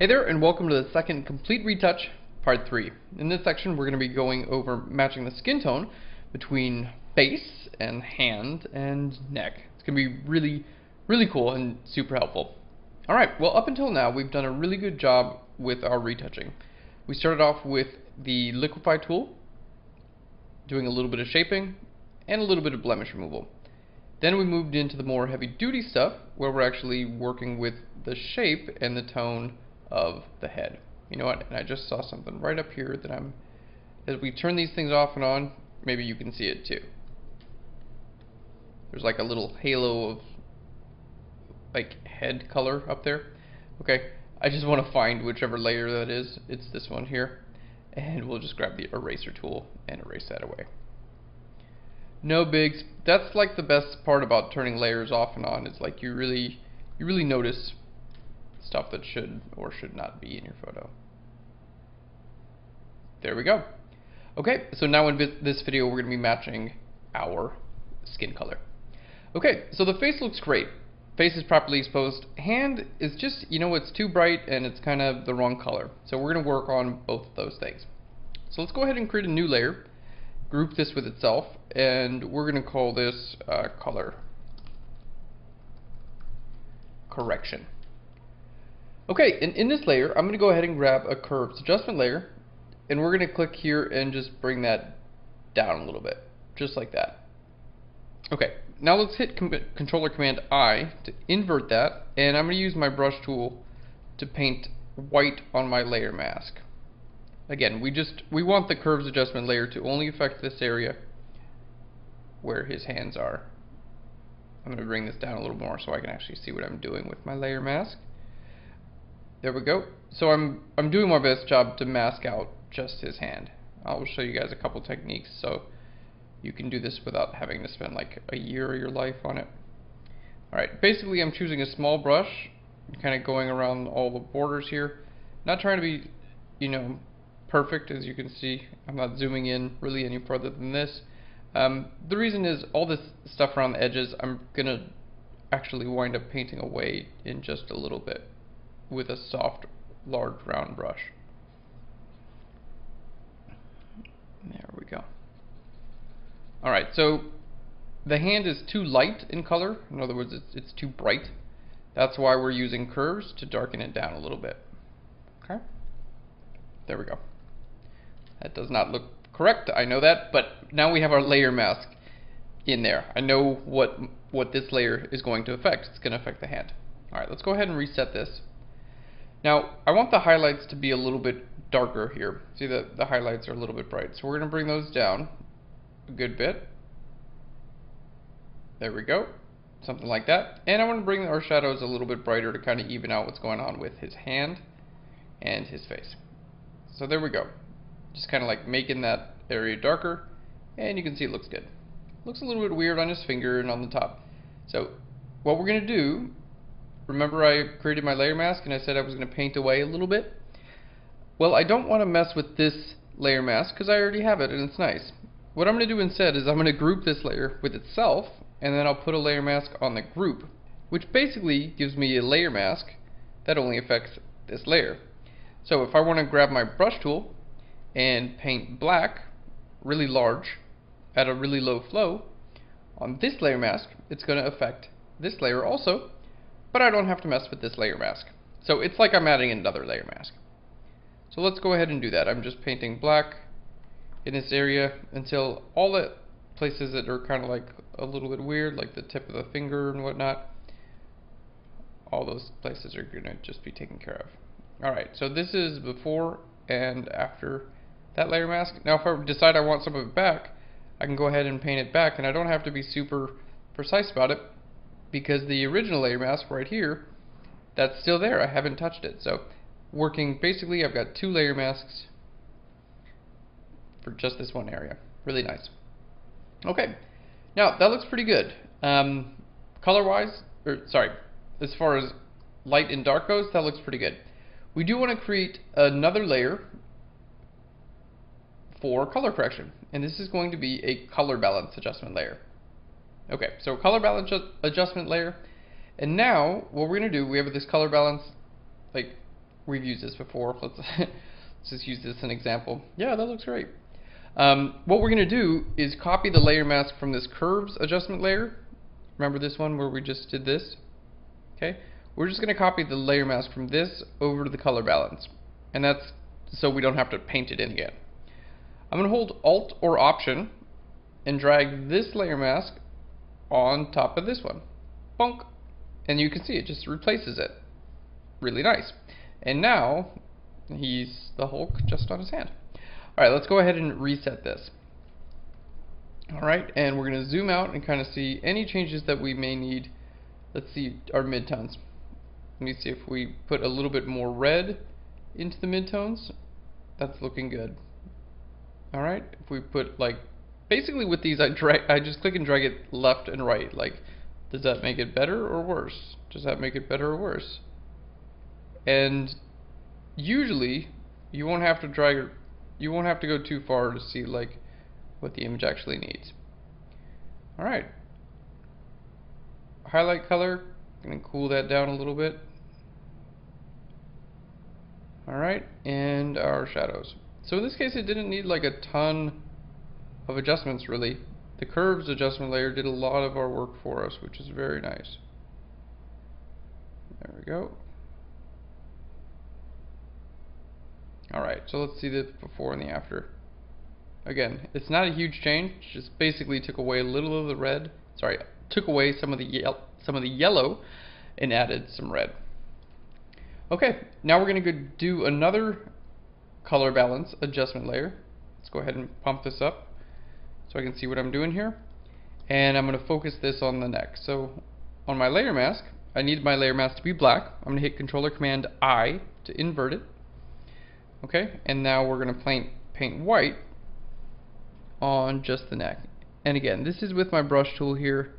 Hey there and welcome to the second Complete Retouch Part 3. In this section we're going to be going over matching the skin tone between face and hand and neck. It's going to be really, really cool and super helpful. Alright, well up until now we've done a really good job with our retouching. We started off with the Liquify tool, doing a little bit of shaping, and a little bit of blemish removal. Then we moved into the more heavy duty stuff where we're actually working with the shape and the tone of the head. You know what? And I just saw something right up here that I'm, as we turn these things off and on, maybe you can see it too. There's like a little halo of like head color up there. Okay, I just want to find whichever layer that is. It's this one here. And we'll just grab the eraser tool and erase that away. No bigs. That's like the best part about turning layers off and on. It's like you really, you really notice stuff that should or should not be in your photo. There we go. Okay, so now in this video we're going to be matching our skin color. Okay, so the face looks great. Face is properly exposed. Hand is just, you know, it's too bright and it's kind of the wrong color. So we're going to work on both of those things. So let's go ahead and create a new layer, group this with itself, and we're going to call this uh, color correction. Okay, and in this layer, I'm going to go ahead and grab a curves adjustment layer, and we're going to click here and just bring that down a little bit, just like that. Okay, now let's hit com controller command I to invert that, and I'm going to use my brush tool to paint white on my layer mask. Again, we just we want the curves adjustment layer to only affect this area where his hands are. I'm going to bring this down a little more so I can actually see what I'm doing with my layer mask. There we go. So I'm I'm doing my best job to mask out just his hand. I'll show you guys a couple techniques so you can do this without having to spend like a year of your life on it. Alright, basically I'm choosing a small brush, kind of going around all the borders here. Not trying to be, you know, perfect as you can see. I'm not zooming in really any further than this. Um, the reason is all this stuff around the edges I'm going to actually wind up painting away in just a little bit with a soft, large round brush. There we go. Alright, so the hand is too light in color. In other words, it's, it's too bright. That's why we're using curves to darken it down a little bit. Okay? There we go. That does not look correct, I know that, but now we have our layer mask in there. I know what what this layer is going to affect. It's going to affect the hand. Alright, let's go ahead and reset this. Now, I want the highlights to be a little bit darker here. See that the highlights are a little bit bright. So we're going to bring those down a good bit. There we go. Something like that. And I want to bring our shadows a little bit brighter to kind of even out what's going on with his hand and his face. So there we go. Just kind of like making that area darker. And you can see it looks good. Looks a little bit weird on his finger and on the top. So what we're going to do Remember I created my layer mask and I said I was going to paint away a little bit? Well, I don't want to mess with this layer mask because I already have it and it's nice. What I'm going to do instead is I'm going to group this layer with itself and then I'll put a layer mask on the group which basically gives me a layer mask that only affects this layer. So if I want to grab my brush tool and paint black really large at a really low flow on this layer mask it's going to affect this layer also but I don't have to mess with this layer mask. So it's like I'm adding another layer mask. So let's go ahead and do that. I'm just painting black in this area until all the places that are kind of like a little bit weird, like the tip of the finger and whatnot, all those places are going to just be taken care of. Alright, so this is before and after that layer mask. Now if I decide I want some of it back, I can go ahead and paint it back and I don't have to be super precise about it because the original layer mask right here, that's still there. I haven't touched it. So working, basically I've got two layer masks for just this one area. Really nice. Okay, now that looks pretty good. Um, color-wise, or sorry, as far as light and dark goes, that looks pretty good. We do want to create another layer for color correction, and this is going to be a color balance adjustment layer. Okay, so color balance adjustment layer. And now, what we're going to do, we have this color balance, like, We've used this before. Let's, let's just use this as an example. Yeah, that looks great. Um, what we're going to do is copy the layer mask from this curves adjustment layer. Remember this one where we just did this? Okay. We're just going to copy the layer mask from this over to the color balance. And that's so we don't have to paint it in again. I'm going to hold Alt or Option and drag this layer mask on top of this one. Bonk. And you can see it just replaces it. Really nice. And now he's the Hulk just on his hand. Alright, let's go ahead and reset this. Alright, and we're going to zoom out and kind of see any changes that we may need. Let's see our midtones. Let me see if we put a little bit more red into the midtones. That's looking good. Alright, if we put like, basically with these I drag, I just click and drag it left and right. Like, does that make it better or worse? Does that make it better or worse? And usually, you won't have to drag you won't have to go too far to see like what the image actually needs. Alright. Highlight color, gonna cool that down a little bit. Alright, and our shadows. So in this case it didn't need like a ton of adjustments really. The curves adjustment layer did a lot of our work for us, which is very nice. There we go. Alright, so let's see the before and the after. Again, it's not a huge change, just basically took away a little of the red, sorry, took away some of the some of the yellow and added some red. Okay, now we're going to do another color balance adjustment layer. Let's go ahead and pump this up so I can see what I'm doing here. And I'm going to focus this on the neck. So on my layer mask, I need my layer mask to be black. I'm going to hit controller command I to invert it. Okay, and now we're going to paint, paint white on just the neck. And again, this is with my brush tool here.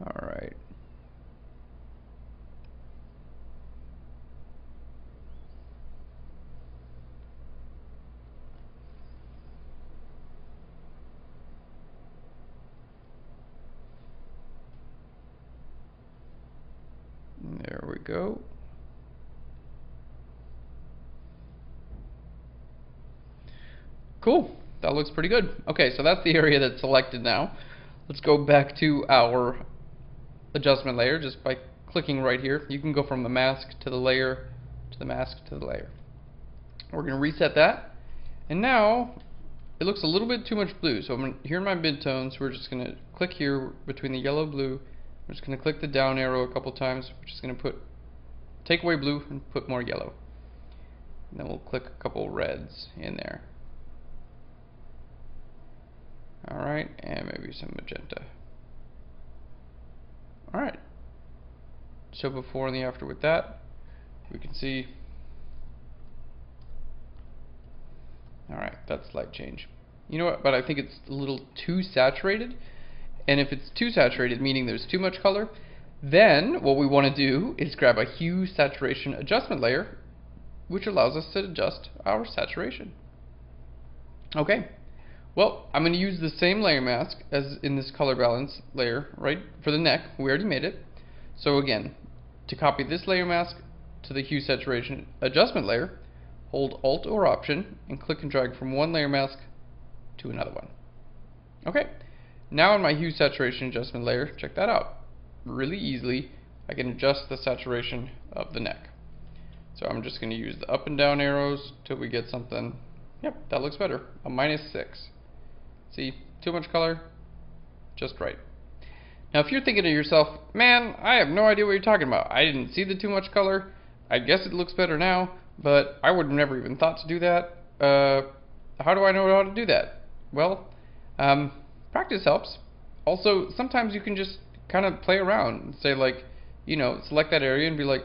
Alright. There we go. Cool. That looks pretty good. Okay, so that's the area that's selected now. Let's go back to our adjustment layer just by clicking right here. You can go from the mask to the layer to the mask to the layer. We're going to reset that. And now it looks a little bit too much blue. So I'm gonna, here in my midtones, we're just going to click here between the yellow blue. I'm just going to click the down arrow a couple times. We're just going to put take away blue and put more yellow. And then we'll click a couple reds in there. Alright, and maybe some magenta. Alright. So before and the after with that, we can see Alright, that's slight change. You know what, but I think it's a little too saturated. And if it's too saturated, meaning there's too much color, then what we want to do is grab a hue saturation adjustment layer, which allows us to adjust our saturation. Okay, well, I'm going to use the same layer mask as in this color balance layer, right, for the neck. We already made it. So again, to copy this layer mask to the hue saturation adjustment layer, hold Alt or Option and click and drag from one layer mask to another one. Okay, now in my hue saturation adjustment layer, check that out. Really easily, I can adjust the saturation of the neck. So I'm just going to use the up and down arrows till we get something, yep, that looks better, a minus 6. See, too much color, just right. Now if you're thinking to yourself, man, I have no idea what you're talking about. I didn't see the too much color. I guess it looks better now, but I would never even thought to do that. Uh, how do I know how to do that? Well, um, practice helps. Also, sometimes you can just kind of play around and say like, you know, select that area and be like,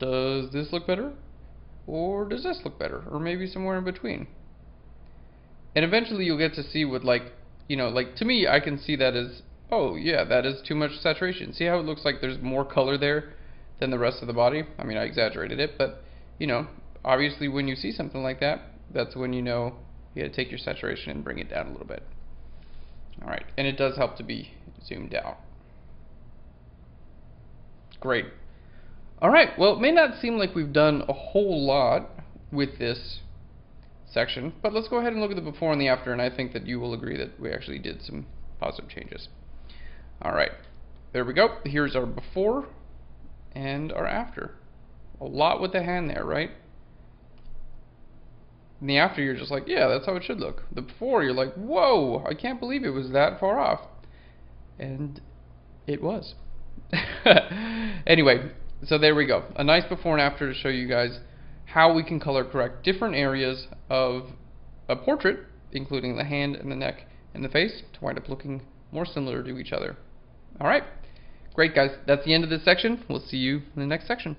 does this look better? Or does this look better? Or maybe somewhere in between. And eventually you'll get to see what like you know like to me I can see that as oh yeah that is too much saturation. See how it looks like there's more color there than the rest of the body? I mean I exaggerated it but you know obviously when you see something like that that's when you know you gotta take your saturation and bring it down a little bit. Alright and it does help to be zoomed out great Alright, well it may not seem like we've done a whole lot with this section, but let's go ahead and look at the before and the after, and I think that you will agree that we actually did some positive changes. Alright, there we go. Here's our before and our after. A lot with the hand there, right? And the after, you're just like, yeah, that's how it should look. The before, you're like, whoa, I can't believe it was that far off. And it was. anyway, so there we go. A nice before and after to show you guys how we can color correct different areas of a portrait, including the hand and the neck and the face, to wind up looking more similar to each other. Alright, great guys. That's the end of this section. We'll see you in the next section.